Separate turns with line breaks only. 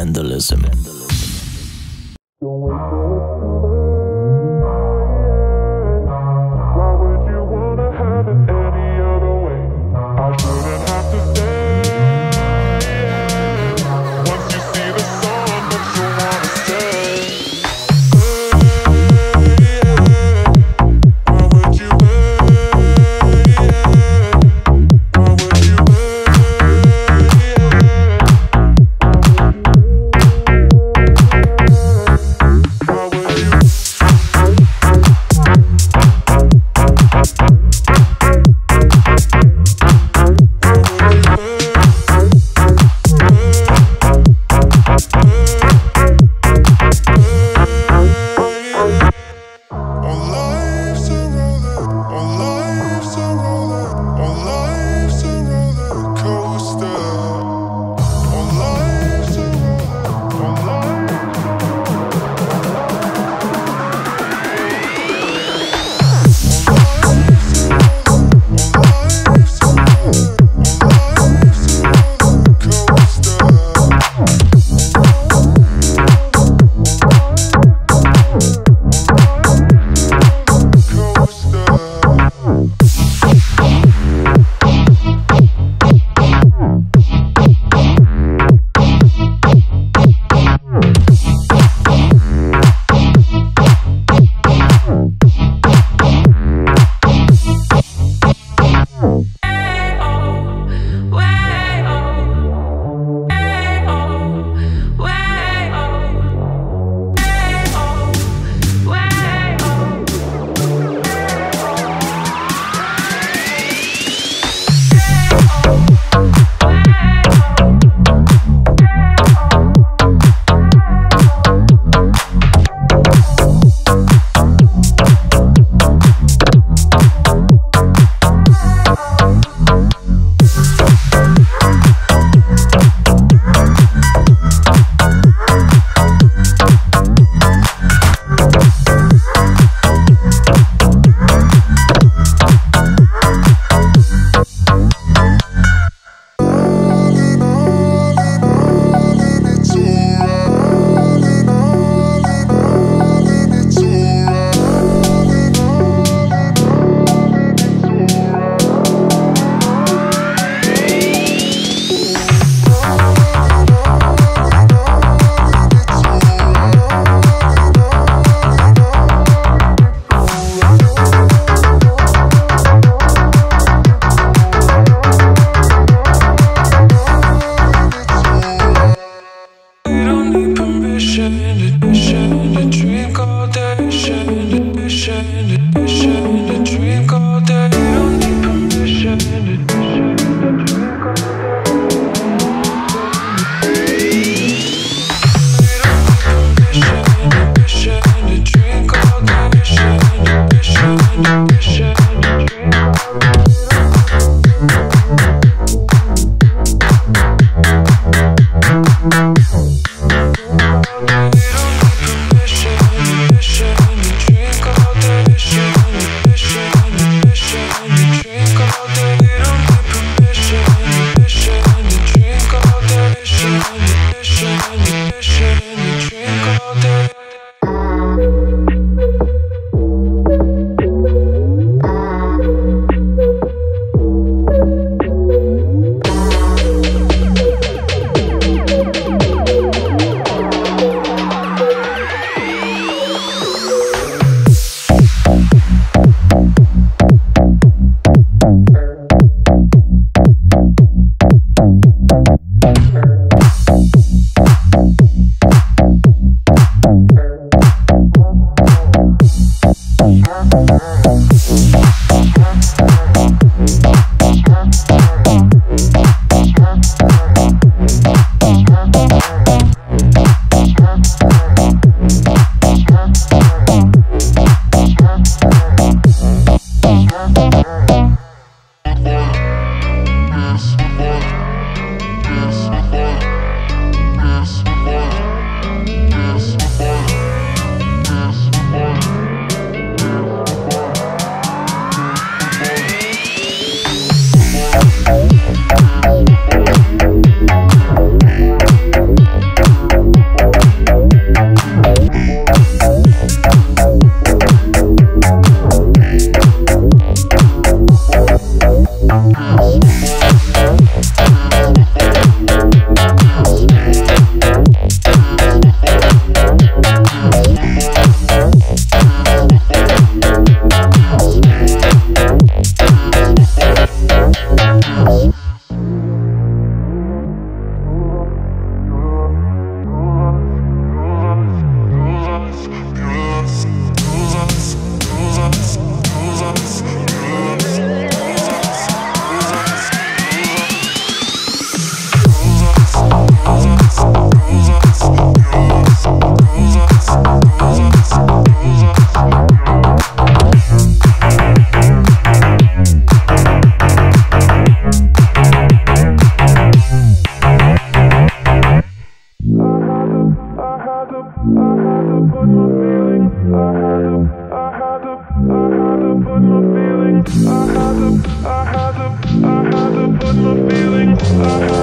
vandalism. vandalism.
Sure.
I had to I I had had to, to put my feelings.